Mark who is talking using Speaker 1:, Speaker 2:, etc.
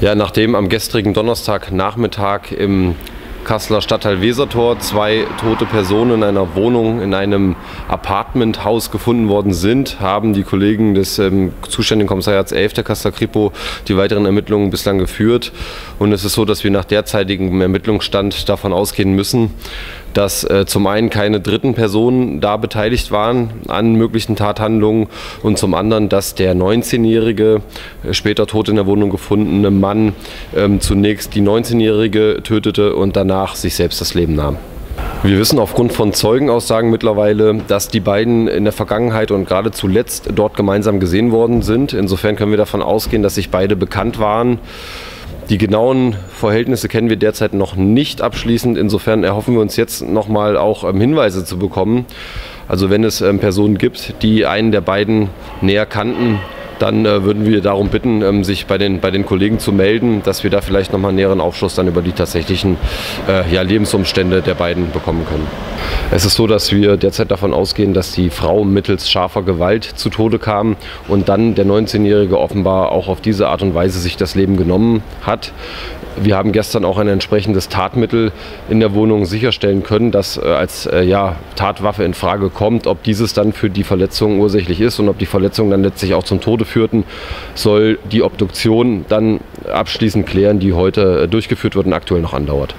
Speaker 1: Ja, nachdem am gestrigen Donnerstagnachmittag im Kasseler Stadtteil Wesertor zwei tote Personen in einer Wohnung in einem Apartmenthaus gefunden worden sind, haben die Kollegen des ähm, zuständigen Kommissariats 11 der Kasseler Kripo die weiteren Ermittlungen bislang geführt. Und es ist so, dass wir nach derzeitigem Ermittlungsstand davon ausgehen müssen, dass äh, zum einen keine dritten Personen da beteiligt waren an möglichen Tathandlungen und zum anderen, dass der 19-jährige, äh, später tot in der Wohnung gefundene Mann ähm, zunächst die 19-jährige tötete und danach sich selbst das Leben nahm. Wir wissen aufgrund von Zeugenaussagen mittlerweile, dass die beiden in der Vergangenheit und gerade zuletzt dort gemeinsam gesehen worden sind. Insofern können wir davon ausgehen, dass sich beide bekannt waren. Die genauen Verhältnisse kennen wir derzeit noch nicht abschließend. Insofern erhoffen wir uns jetzt nochmal auch ähm, Hinweise zu bekommen. Also wenn es ähm, Personen gibt, die einen der beiden näher kannten, dann äh, würden wir darum bitten, ähm, sich bei den, bei den Kollegen zu melden, dass wir da vielleicht nochmal näheren Aufschluss dann über die tatsächlichen äh, ja, Lebensumstände der beiden bekommen können. Es ist so, dass wir derzeit davon ausgehen, dass die Frau mittels scharfer Gewalt zu Tode kam und dann der 19-Jährige offenbar auch auf diese Art und Weise sich das Leben genommen hat. Wir haben gestern auch ein entsprechendes Tatmittel in der Wohnung sicherstellen können, das äh, als äh, ja, Tatwaffe in Frage kommt. Ob dieses dann für die Verletzung ursächlich ist und ob die Verletzungen dann letztlich auch zum Tode führten, soll die Obduktion dann abschließend klären, die heute äh, durchgeführt wird und aktuell noch andauert.